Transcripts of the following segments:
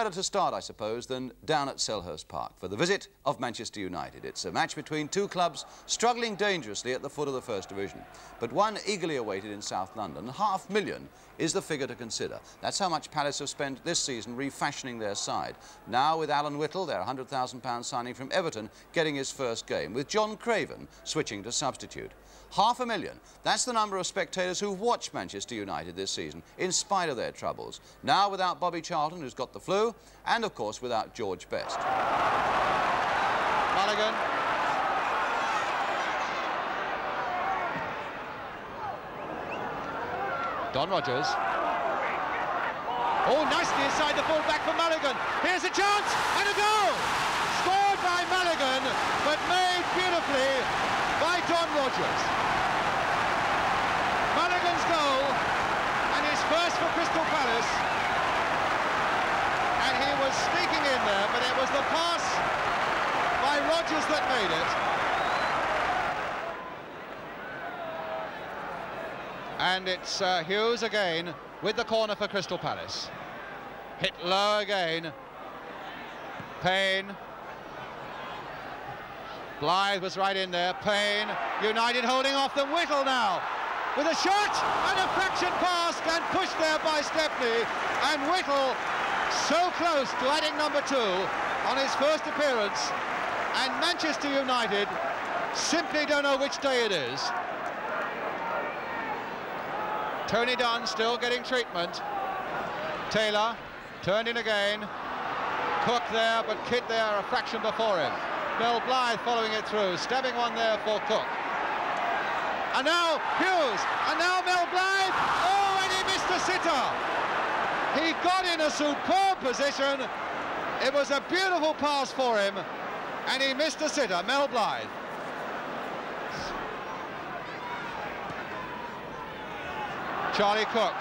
Better to start, I suppose, than down at Selhurst Park for the visit of Manchester United. It's a match between two clubs struggling dangerously at the foot of the First Division, but one eagerly awaited in South London. Half million is the figure to consider. That's how much Palace have spent this season refashioning their side. Now with Alan Whittle, their £100,000 signing from Everton, getting his first game, with John Craven switching to substitute. Half a million. That's the number of spectators who've watched Manchester United this season, in spite of their troubles. Now without Bobby Charlton, who's got the flu, and of course without George Best. Mulligan. Don Rogers. Oh, nicely inside the full back for Mulligan. Here's a chance and a goal! Scored by Mulligan, but made beautifully by Don Rogers. Mulligan's goal and his first for Crystal Palace. Was sneaking in there, but it was the pass by Rogers that made it. And it's uh, Hughes again with the corner for Crystal Palace. Hit low again. Payne. Blythe was right in there. Payne. United holding off them. Whittle now with a shot and a fraction pass and pushed there by Stepney. And Whittle so close to adding number two on his first appearance. And Manchester United simply don't know which day it is. Tony Dunne still getting treatment. Taylor turned in again. Cooke there, but Kidd there a fraction before him. Mel Blythe following it through, stabbing one there for Cooke. And now Hughes, and now Mel Blythe. Oh, and he missed a sitter. He got in a superb position. It was a beautiful pass for him, and he missed a sitter, Mel Blythe. Charlie Cooke.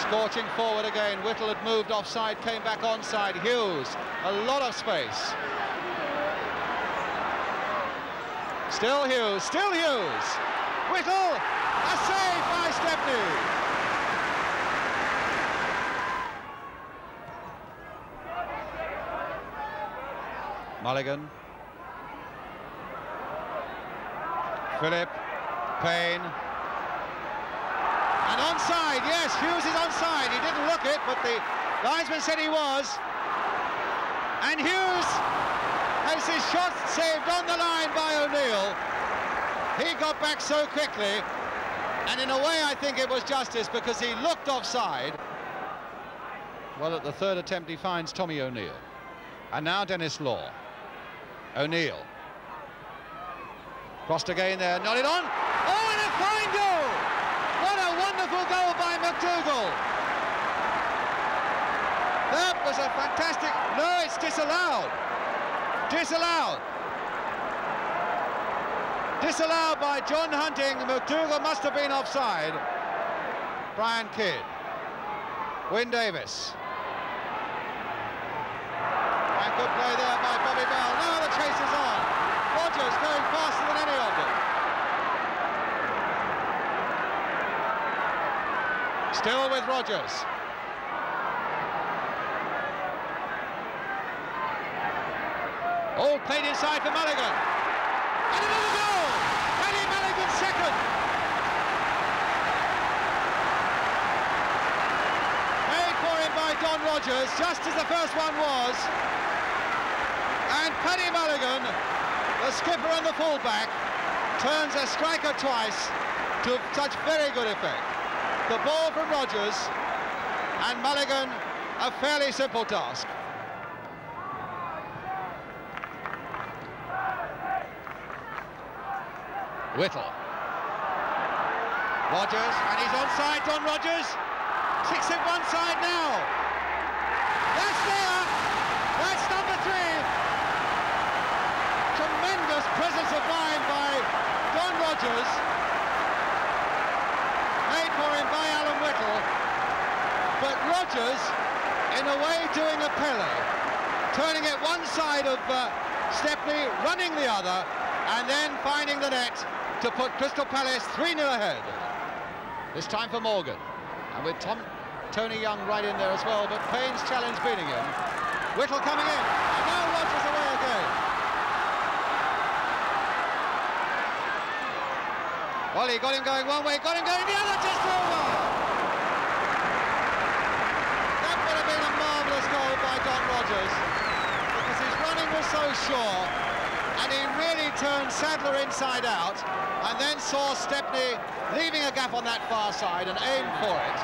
Scorching forward again. Whittle had moved offside, came back onside. Hughes, a lot of space. Still Hughes, still Hughes. Whittle, a Mulligan. Philip. Payne. And onside, yes, Hughes is onside. He didn't look it, but the linesman said he was. And Hughes has his shot saved on the line by O'Neill. He got back so quickly, and in a way I think it was justice because he looked offside. Well, at the third attempt he finds Tommy O'Neill. And now Denis Law. O'Neill. Crossed again there, nodded on. Oh, and a fine goal! What a wonderful goal by MacDougall. That was a fantastic... No, it's disallowed. Disallowed. Disallowed by John Hunting. MacDougall must have been offside. Brian Kidd. Wyn Davies. And good play there by Bobby Bell. Now the chase is on. Rogers going faster than any of them. Still with Rogers. All played inside for Mulligan. And another goal! Paddy Mulligan second. Made for him by Don Rogers, just as the first one was. And Paddy Mulligan, the skipper and the fullback, turns a striker twice to such very good effect. The ball from Rogers, and Mulligan, a fairly simple task. Whittle. Rogers, and he's onside, Don Rogers. Kicks it one side now. That's there. That's number three. Tremendous presence of mind by Don Rogers. Made for him by Alan Whittle. But Rogers, in a way, doing a Pele. Turning it one side of uh, Stepney, running the other, and then finding the net to put Crystal Palace 3-0 ahead. This time for Morgan. And with Tom Tony Young right in there as well, but Payne's challenge beating him. Whittle coming in, and now Rogers away again. Well, he got him going one way, got him going the other, just over. That would have been a marvellous goal by Don Rogers, because his running was so sure, and he really turned Sadler inside out, and then saw Stepney leaving a gap on that far side and aimed for it.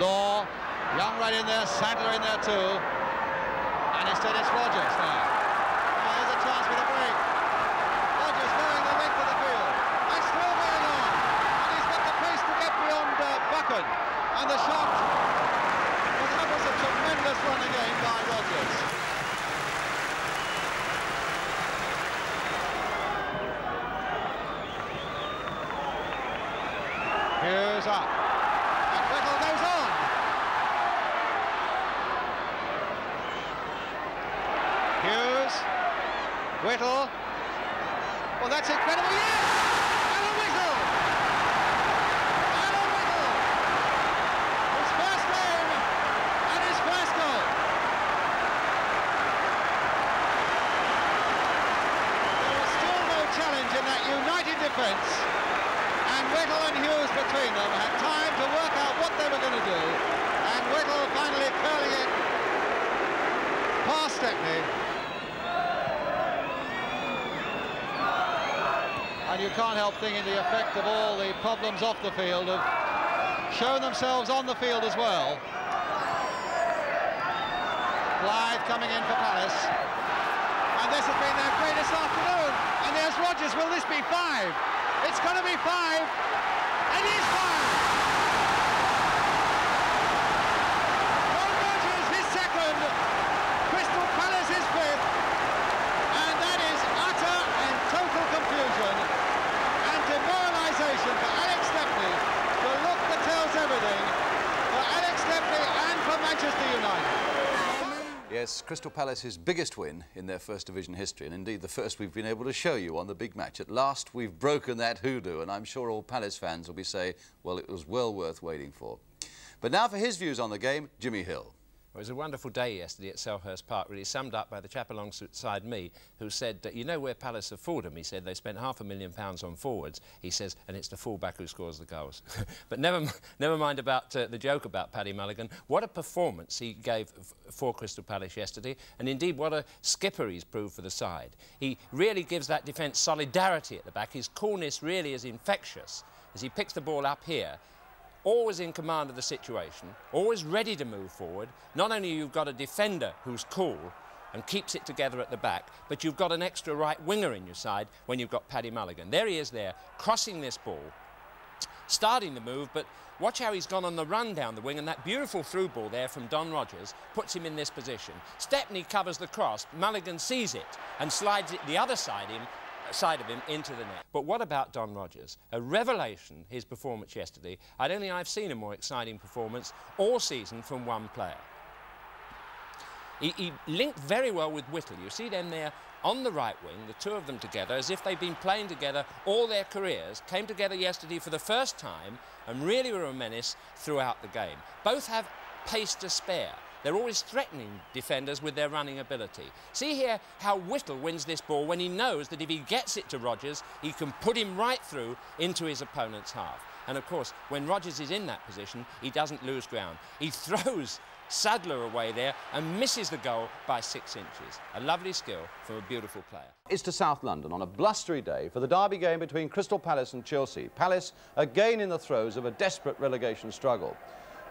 Law, Young right in there, Sadler in there too. And instead it's Rogers now. Oh, there's a chance for the break. Rogers going the length of the field. And still going on. And he's got the pace to get beyond uh, Buchan. And the shot. Well, that was a tremendous run again by Rogers. Hughes up. And Whittle goes on. Hughes. Whittle. Well, that's incredible. Yes! Alan Whittle! Alan Whittle! His first game and his first goal. There was still no challenge in that united defence. And Whittle and Hughes between them had time to work out what they were going to do. And Whittle finally curling it past Stepney. And you can't help thinking the effect of all the problems off the field have shown themselves on the field as well. Blythe coming in for Palace. And this has been their greatest afternoon. And there's Rogers. Will this be five? It's going to be five. It is five. Ron Rogers, his second. Crystal Palace, his fifth. And that is utter and total confusion and demoralisation for Alex Stepney. The look that tells everything for Alex Stepney and for Manchester United. Yes, Crystal Palace's biggest win in their First Division history, and indeed the first we've been able to show you on the big match. At last, we've broken that hoodoo, and I'm sure all Palace fans will be saying, well, it was well worth waiting for. But now for his views on the game, Jimmy Hill. It was a wonderful day yesterday at Selhurst Park, really summed up by the chap alongside me who said, that, you know where Palace have fooled them? He said they spent half a million pounds on forwards. He says, and it's the fullback who scores the goals. but never, never mind about uh, the joke about Paddy Mulligan. What a performance he gave for Crystal Palace yesterday, and indeed what a skipper he's proved for the side. He really gives that defence solidarity at the back. His coolness really is infectious as he picks the ball up here always in command of the situation, always ready to move forward. Not only you've got a defender who's cool and keeps it together at the back, but you've got an extra right winger in your side when you've got Paddy Mulligan. There he is there, crossing this ball, starting the move, but watch how he's gone on the run down the wing, and that beautiful through ball there from Don Rogers puts him in this position. Stepney covers the cross, Mulligan sees it and slides it the other side him side of him into the net. But what about Don Rogers? A revelation, his performance yesterday. I don't think I've seen a more exciting performance all season from one player. He, he, linked very well with Whittle. You see them there on the right wing, the two of them together, as if they've been playing together all their careers, came together yesterday for the first time and really were a menace throughout the game. Both have pace to spare. They're always threatening defenders with their running ability. See here how Whittle wins this ball when he knows that if he gets it to Rogers, he can put him right through into his opponent's half. And of course, when Rogers is in that position, he doesn't lose ground. He throws Sadler away there and misses the goal by six inches. A lovely skill from a beautiful player. It's to South London on a blustery day for the derby game between Crystal Palace and Chelsea. Palace again in the throes of a desperate relegation struggle.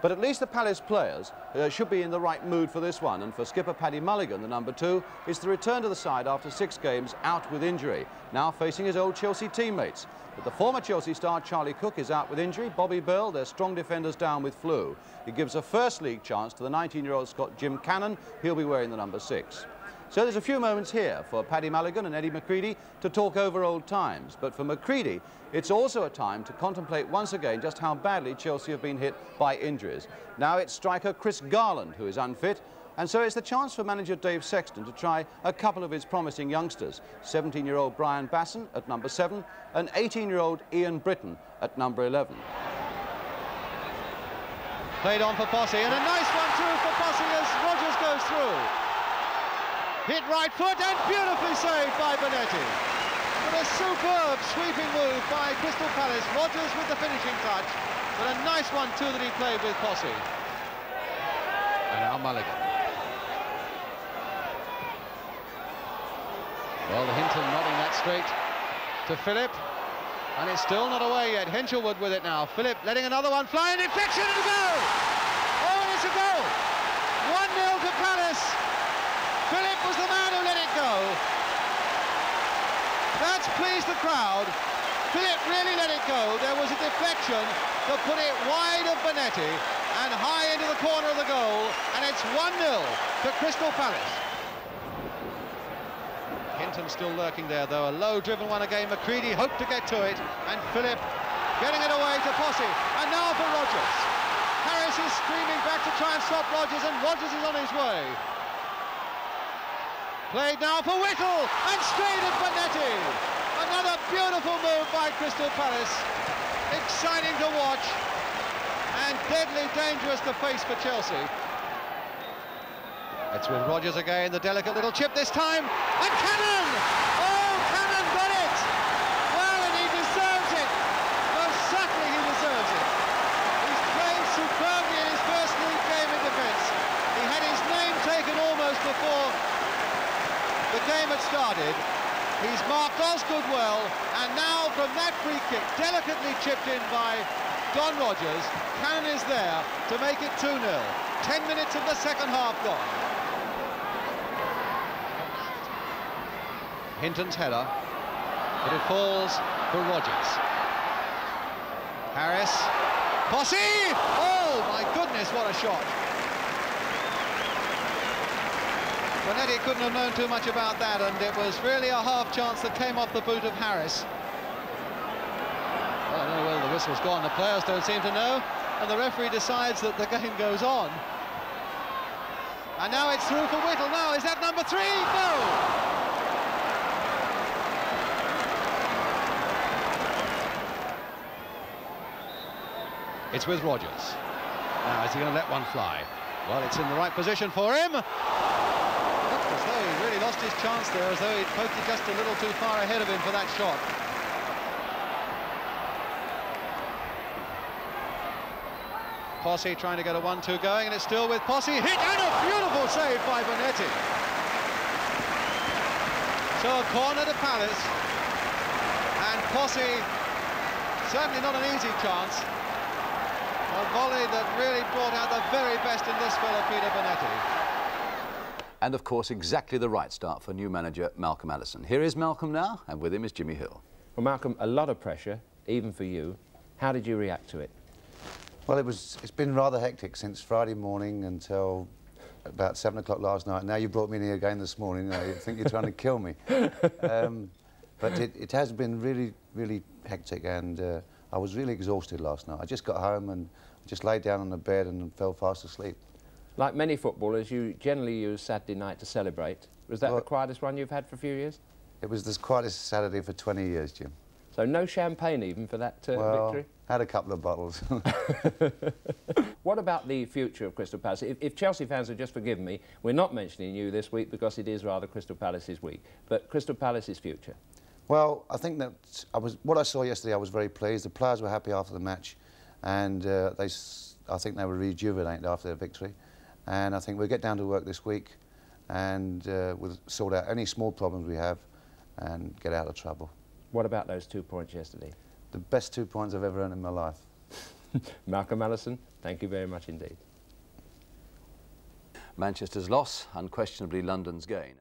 But at least the Palace players uh, should be in the right mood for this one. And for skipper Paddy Mulligan, the number two, is to return to the side after six games out with injury, now facing his old Chelsea teammates. But the former Chelsea star Charlie Cooke is out with injury. Bobby Bell, their strong defenders, down with flu. It gives a first league chance to the 19-year-old Scot Jim Cannon. He'll be wearing the number six. So there's a few moments here for Paddy Mulligan and Eddie McCreadie to talk over old times. But for McCreadie, it's also a time to contemplate once again just how badly Chelsea have been hit by injuries. Now it's striker Chris Garland who is unfit, and so it's the chance for manager Dave Sexton to try a couple of his promising youngsters, 17-year-old Brian Bason at number 7 and 18-year-old Ian Britton at number 11. Played on for Possee, and a nice one through for Possee as Rogers goes through. Hit right foot and beautifully saved by Bonetti. But a superb sweeping move by Crystal Palace. Rogers with the finishing touch, but a nice one too that he played with Possee. And now Mulligan. Well, Hinton nodding that straight to Philip. And it's still not away yet. Hinshelwood with it now. Philip letting another one fly, and deflection and a goal! Oh, and it's a goal! 1-0 to Palace. Philip was the man who let it go. The crowd. Philip really let it go. There was a deflection that put it wide of Bonetti and high into the corner of the goal, and it's 1-0 to Crystal Palace. Hinton still lurking there, though. A low-driven one again. McCreadie hoped to get to it, and Philip getting it away to Possee. And now for Rogers. Harris is screaming back to try and stop Rogers, and Rogers is on his way. Played now for Whittle, and straight at Bonetti. Beautiful move by Crystal Palace. Exciting to watch, and deadly dangerous to face for Chelsea. It's with Rogers again, the delicate little chip this time, and Cannon! Oh, Cannon got it! Well, and he deserves it. Most certainly he deserves it. He's played superbly in his first league game in defence. He had his name taken almost before the game had started. He's marked Osgood well, and now from that free kick, in by Don Rogers, Cannon is there to make it 2-0. 10 minutes of the second half gone. Hinton's header, but it falls for Rogers. Harris, Possee! Oh my goodness, what a shot! Bonetti couldn't have known too much about that, and it was really a half chance that came off the boot of Harris. Well, I don't know whether the whistle's gone, the players don't seem to know, and the referee decides that the game goes on. And now it's through for Whittle. Now, is that number three? No! It's with Rogers. Now, is he going to let one fly? Well, it's in the right position for him. Looked as though he really lost his chance there, as though he'd poked it just a little too far ahead of him for that shot. Possee trying to get a 1-2 going, and it's still with Possee. Hit and a beautiful save by Bonetti. So a corner to Palace. And Posse, certainly not an easy chance. A volley that really brought out the very best in this fellow, Peter Bonetti. And of course, exactly the right start for new manager Malcolm Allison. Here is Malcolm now, and with him is Jimmy Hill. Well, Malcolm, a lot of pressure, even for you. How did you react to it? Well, it was, it's been rather hectic since Friday morning until about 7 o'clock last night. Now you brought me in here again this morning. I think you're trying to kill me. Um, but it, it, has been really, really hectic, and uh, I was really exhausted last night. I just got home and just laid down on the bed and fell fast asleep. Like many footballers, you generally use Saturday night to celebrate. Was that well, the quietest one you've had for a few years? It was the quietest Saturday for 20 years, Jim. So no champagne even for that uh, well, victory? Had a couple of bottles. what about the future of Crystal Palace? If, if, Chelsea fans have just forgiven me, we're not mentioning you this week because it is rather Crystal Palace's week. But Crystal Palace's future? Well, I think that I was, what I saw yesterday, I was very pleased. The players were happy after the match, and uh, they, I think they were rejuvenated after their victory. And I think we'll get down to work this week, and uh, we'll sort out any small problems we have, and get out of trouble. What about those two points yesterday? The best two points I've ever earned in my life. Malcolm Allison, thank you very much indeed. Manchester's loss, unquestionably London's gain.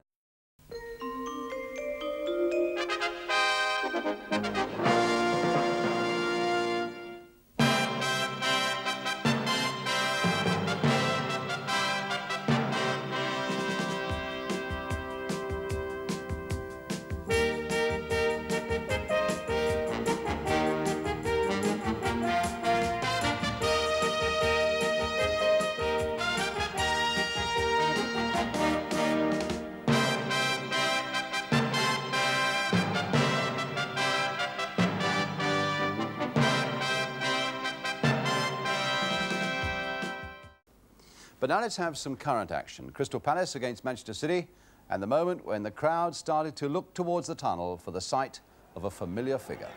But now let's have some current action. Crystal Palace against Manchester City, and the moment when the crowd started to look towards the tunnel for the sight of a familiar figure.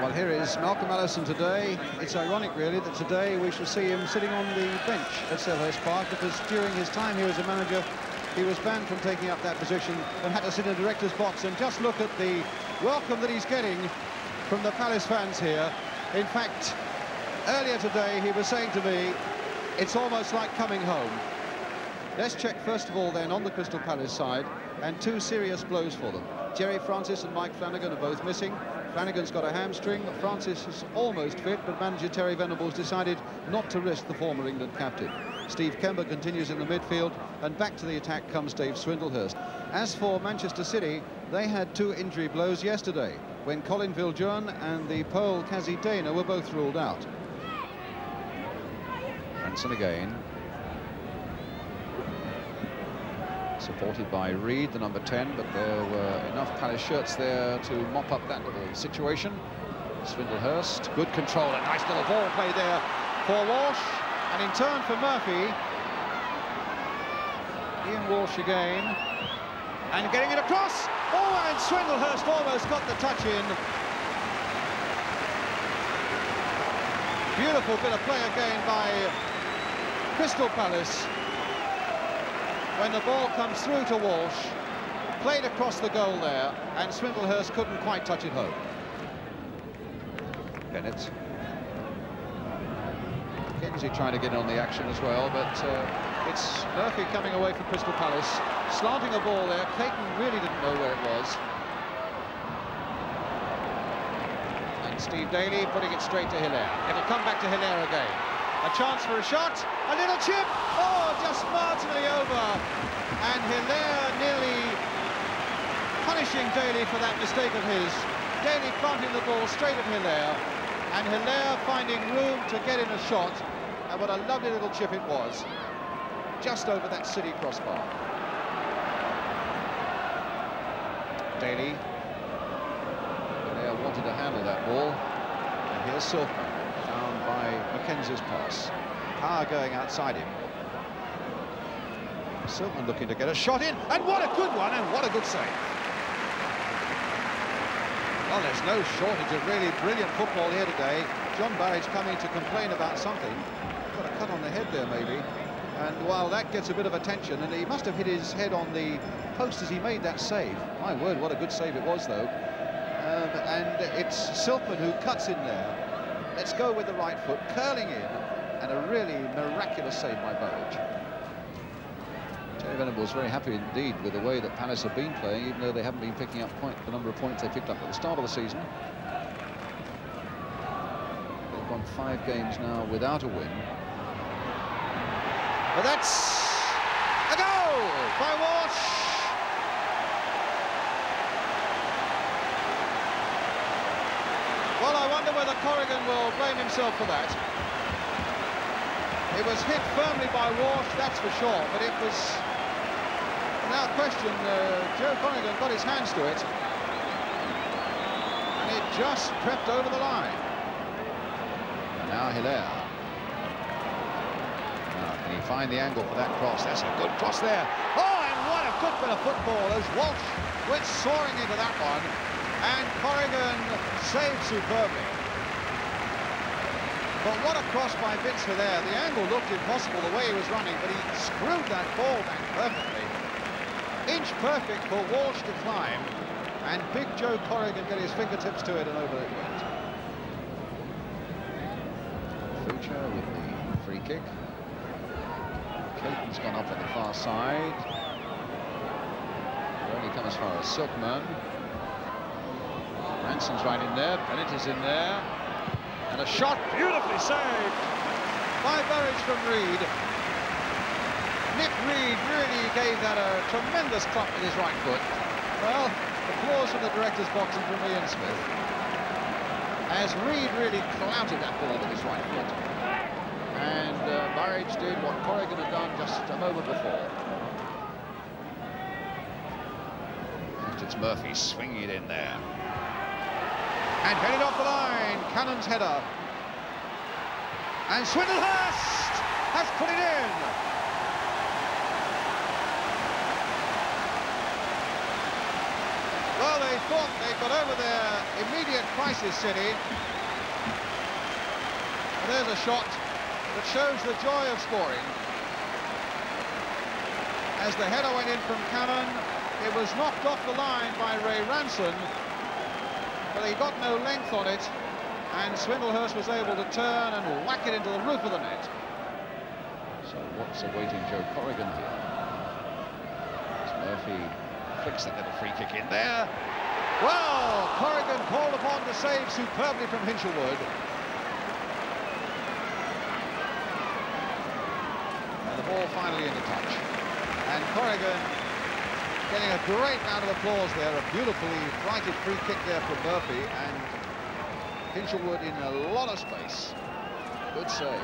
Well, here is Malcolm Allison today. It's ironic, really, that today we shall see him sitting on the bench at Selhurst Park because during his time here as a manager, he was banned from taking up that position and had to sit in the director's box. And just look at the welcome that he's getting from the Palace fans here. In fact, earlier today he was saying to me, it's almost like coming home. Let's check first of all then on the Crystal Palace side and two serious blows for them. Gerry Francis and Mike Flanagan are both missing. Flanagan's got a hamstring. Francis is almost fit, but manager Terry Venables decided not to risk the former England captain. Steve Kember continues in the midfield, and back to the attack comes Dave Swindlehurst. As for Manchester City, they had two injury blows yesterday, when Colin Viljoen and the Pole Kazi Deyna were both ruled out. Ranson again. Supported by Reid, the number 10, but there were enough Palace shirts there to mop up that little situation. Swindlehurst, good control, a nice little ball play there for Walsh. And in turn for Murphy, Ian Walsh again. And getting it across. Oh, and Swindlehurst almost got the touch in. Beautiful bit of play again by Crystal Palace. When the ball comes through to Walsh, played across the goal there, and Swindlehurst couldn't quite touch it home. Bennett. Mackenzie trying to get on the action as well, but uh, it's Murphy coming away from Crystal Palace, slanting a ball there. Clayton really didn't know where it was. And Steve Daley putting it straight to Hilaire. It'll come back to Hilaire again. A chance for a shot, a little chip, oh, just marginally over. And Hilaire nearly punishing Daley for that mistake of his. Daley planting the ball straight at Hilaire, and Hilaire finding room to get in a shot, and what a lovely little chip it was, just over that City crossbar. Daley. Hilaire wanted to handle that ball, and here's Silkman by Mackenzie's pass. Power going outside him. Silkman looking to get a shot in, and what a good one, and what a good save. Well, there's no shortage of really brilliant football here today. John Burridge coming to complain about something. Got a cut on the head there, maybe. And while that gets a bit of attention, and he must have hit his head on the post as he made that save. My word, what a good save it was, though. Um, and it's Silkman who cuts in there. Let's go with the right foot, curling in, and a really miraculous save by Burridge. Terry Venables very happy indeed with the way that Palace have been playing, even though they haven't been picking up point, the number of points they picked up at the start of the season. They've won five games now without a win. But that's a goal by Walsh. Well, I wonder whether Corrigan will blame himself for that. It was hit firmly by Walsh, that's for sure, but it was, without question, uh, Joe Corrigan got his hands to it. And it just crept over the line. Now Hilaire. Can he find the angle for that cross? That's a good cross there. Oh, and what a good bit of football as Walsh went soaring into that one and Corrigan saved superbly. But what a cross by Vince there. The angle looked impossible the way he was running, but he screwed that ball back perfectly. Inch perfect for Walsh to climb, and big Joe Corrigan get his fingertips to it and over it went. Future with the free kick. Clayton's gone up on the far side. Only come as far as Silkman. Ranson's right in there, Bennett is in there. And a shot beautifully saved by Burridge from Reid. Nick Reid really gave that a tremendous clump with his right foot. Well, applause from the director's box and from Ian Smith. As Reid really clouted that ball with his right foot. And uh, Burridge did what Corrigan had done just a moment before. It's Murphy swinging it in there and headed off the line. Cannon's header. And Swindlehurst has put it in. Well, they thought they got over their immediate crisis city. But there's a shot that shows the joy of scoring. As the header went in from Cannon, it was knocked off the line by Ray Ranson, but he got no length on it, and Swindlehurst was able to turn and whack it into the roof of the net. So what's awaiting Joe Corrigan here? As Murphy flicks that little free kick in there. Well, Corrigan called upon to save superbly from Hinshelwood. And the ball finally into touch. And Corrigan getting a great round of applause there. A beautifully righted free kick there from Murphy. And Hinshelwood in a lot of space. Good save.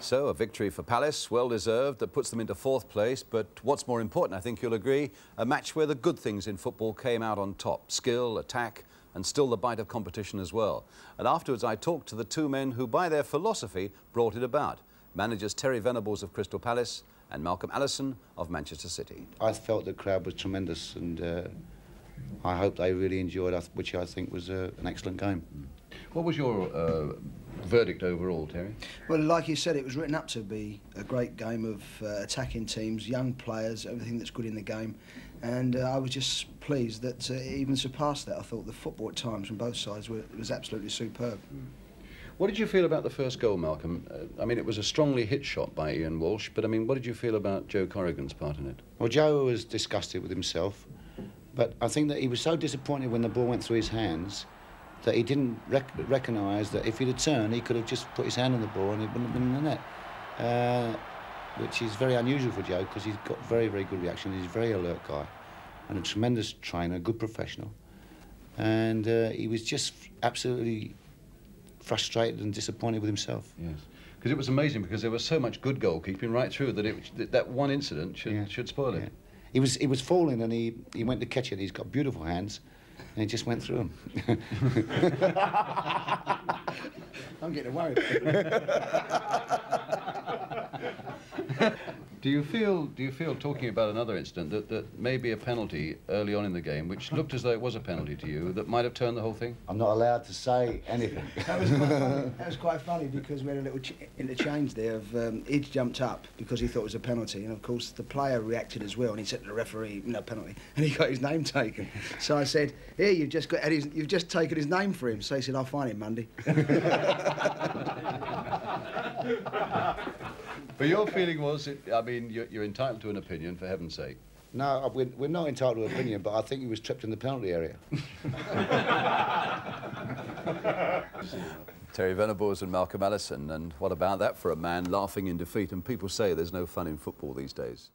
So, a victory for Palace, well-deserved, that puts them into fourth place. But what's more important, I think you'll agree, a match where the good things in football came out on top. Skill, attack, and still the bite of competition as well. And afterwards, I talked to the two men who, by their philosophy, brought it about. Managers Terry Venables of Crystal Palace and Malcolm Allison of Manchester City. I felt the crowd was tremendous and uh, I hope they really enjoyed it, which I think was uh, an excellent game. What was your uh, verdict overall, Terry? Well, like you said, it was written up to be a great game of uh, attacking teams, young players, everything that's good in the game. And uh, I was just pleased that uh, it even surpassed that. I thought the football at times from both sides were, was absolutely superb. What did you feel about the first goal, Malcolm? Uh, I mean, it was a strongly hit shot by Ian Walsh, but I mean, what did you feel about Joe Corrigan's part in it? Well, Joe was disgusted with himself, but I think that he was so disappointed when the ball went through his hands that he didn't rec recognise that if he'd have turned, he could have just put his hand on the ball and it wouldn't have been in the net. Uh, which is very unusual for Joe because he's got very, very good reaction. He's a very alert guy and a tremendous trainer, a good professional. And uh, he was just absolutely frustrated and disappointed with himself. Yes. Because it was amazing because there was so much good goalkeeping right through that it, that, that one incident should, yeah. should spoil it. Yeah. He was, he was falling and he, he went to catch it. He's got beautiful hands and he just went through them. I'm getting worried. Do you feel, do you feel talking about another incident, that, that maybe a penalty early on in the game, which looked as though it was a penalty to you, that might have turned the whole thing? I'm not allowed to say anything. that, was quite funny. that was quite funny because we had a little ch interchange there of um, he'd jumped up because he thought it was a penalty, and of course the player reacted as well, and he said to the referee, "No penalty," and he got his name taken. So I said, "Here, you've just got his, you've just taken his name for him." So he said, "I'll find him Monday." But your feeling was, it, I mean, you're, you're, entitled to an opinion, for heaven's sake. No, we're, we're not entitled to an opinion, but I think he was tripped in the penalty area. Terry Venables and Malcolm Allison, and what about that for a man laughing in defeat? And people say there's no fun in football these days.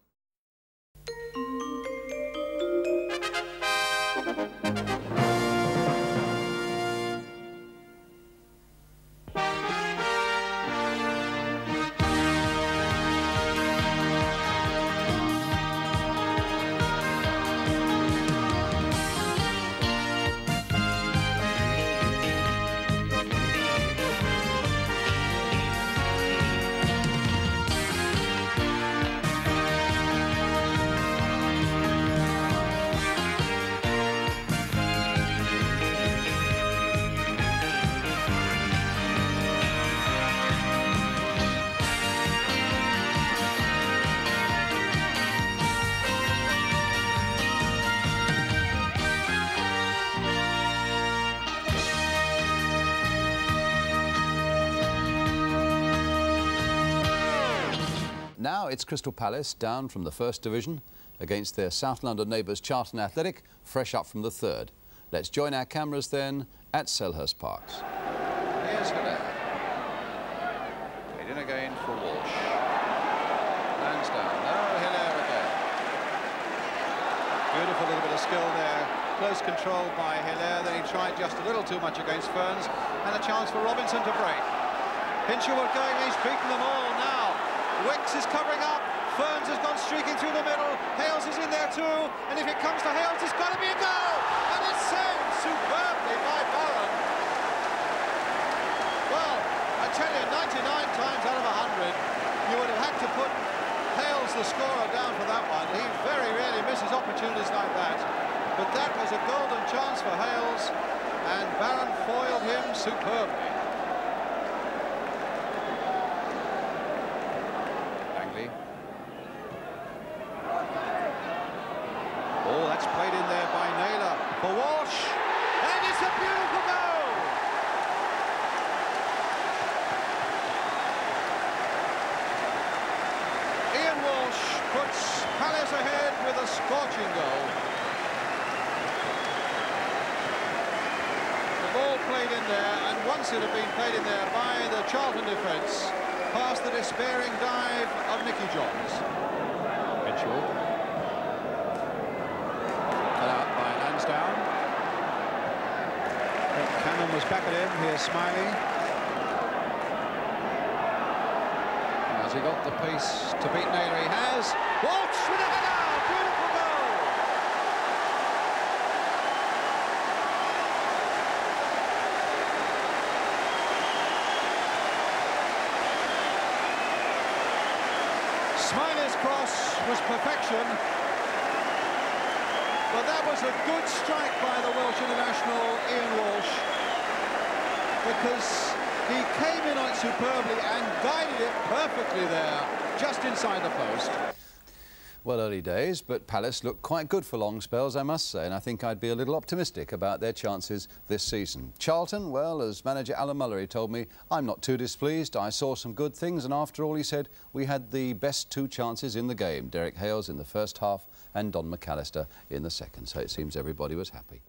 Now it's Crystal Palace down from the First Division against their South London neighbours Charlton Athletic, fresh up from the third. Let's join our cameras then at Selhurst Parks. Here's Hilaire. Played in again for Walsh. Hands down. Oh, now Hilaire again. Beautiful little bit of skill there. Close control by Hilaire. Then he tried just a little too much against Ferns. And a chance for Robinson to break. Hinshelwood going, he's beaten them all now. Wicks is covering up. Ferns has gone streaking through the middle. Hales is in there too. And if it comes to Hales, it's got to be a goal. And it's saved superbly by Barron. Well, I tell you, 99 times out of 100, You would have had to put Hales, the scorer, down for that one. He very rarely misses opportunities like that. But that was a golden chance for Hales, and Barron foiled him superbly. Langley. Oh, that's played in there by Naylor for Walsh. And it's a beautiful goal! Ian Walsh puts Palace ahead with a scorching goal. The ball played in there, and once it had been played in there by the Charlton defence, past the despairing dive of Nicky Johns. Mitchell. Cut out by Lansdowne. Cannon was back at him. Here's Smillie. Has he got the pace to beat Naylor? He has. Walsh with a header! Beautiful goal! Smillie's cross was perfection. But that was a good strike by the Welsh international, Ian Walsh, because he came in on it superbly and guided it perfectly there, just inside the post. Well, early days, but Palace looked quite good for long spells, I must say, and I think I'd be a little optimistic about their chances this season. Charlton, well, as manager Alan Mullery told me, I'm not too displeased. I saw some good things, and after all, he said, we had the best two chances in the game. Derek Hales in the first half and Don McAllister in the second, so it seems everybody was happy.